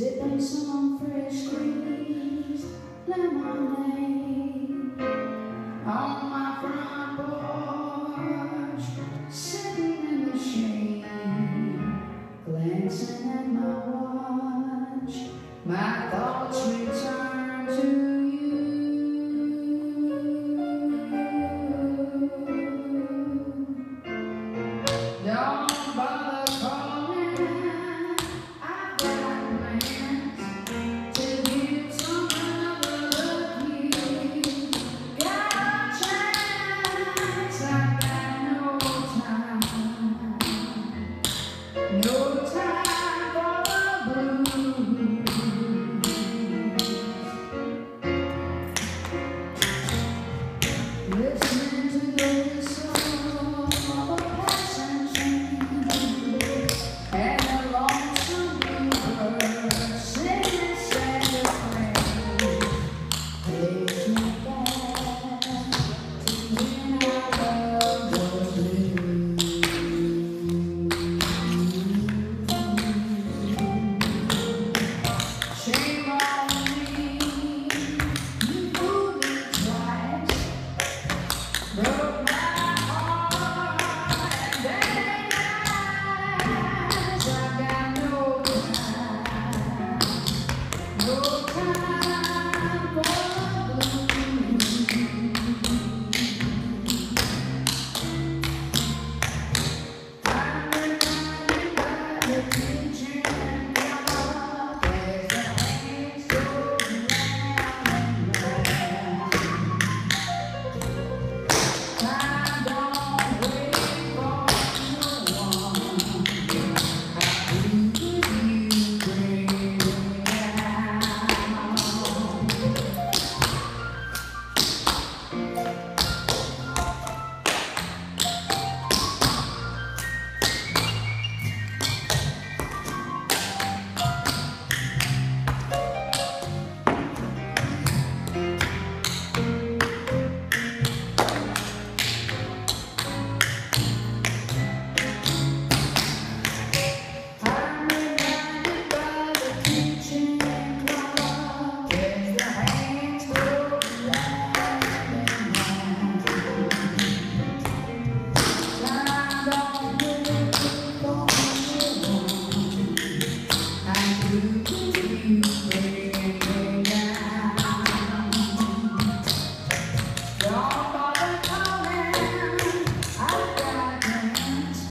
Sipping on fresh squeezed lemonade on my front porch, sitting in the shade, glancing at my watch. My thoughts return to. you.